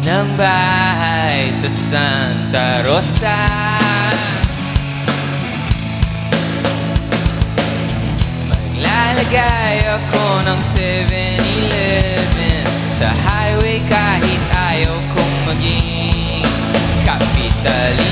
ng bahay sa Santa Rosa. Maglalagay ako ng 7-Eleven Sa highway kahit ayaw kong maging kapitalista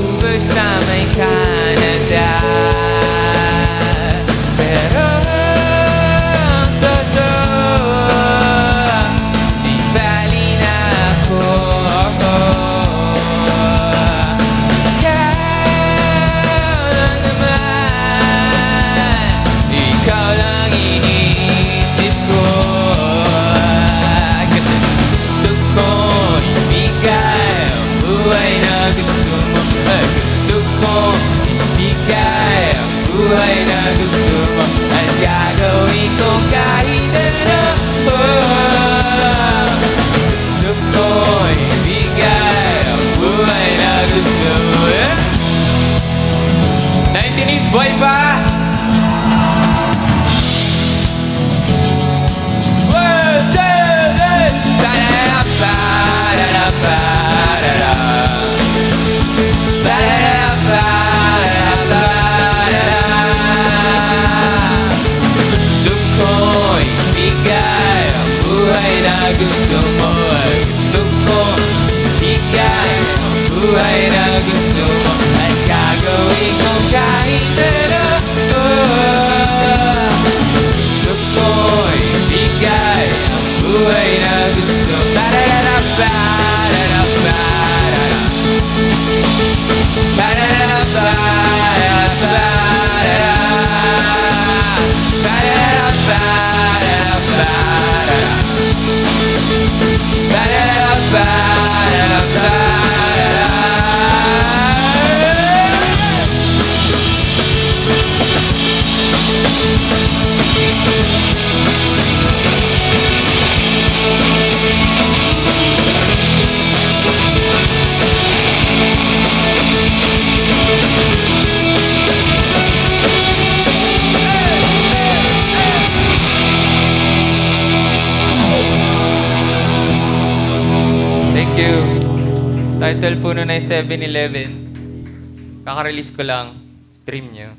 Vancouver sa may Canada Pero ang totoo Di bali na ako Ikaw lang naman Ikaw lang iniisip ko Kasi gusto ko ibigay Ang Gusto ko ibigay Ang buhay na gusto mo At gagawin ko kahit ano oh. Gusto ko ibigay Ang buhay na gusto mo yeah? 19 boy pa! Buhay na gusto mo Ay Gusto ko ibigay you. Title po nun ay 7-Eleven. Kaka-release ko lang. Stream nyo.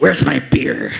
Where's my beer?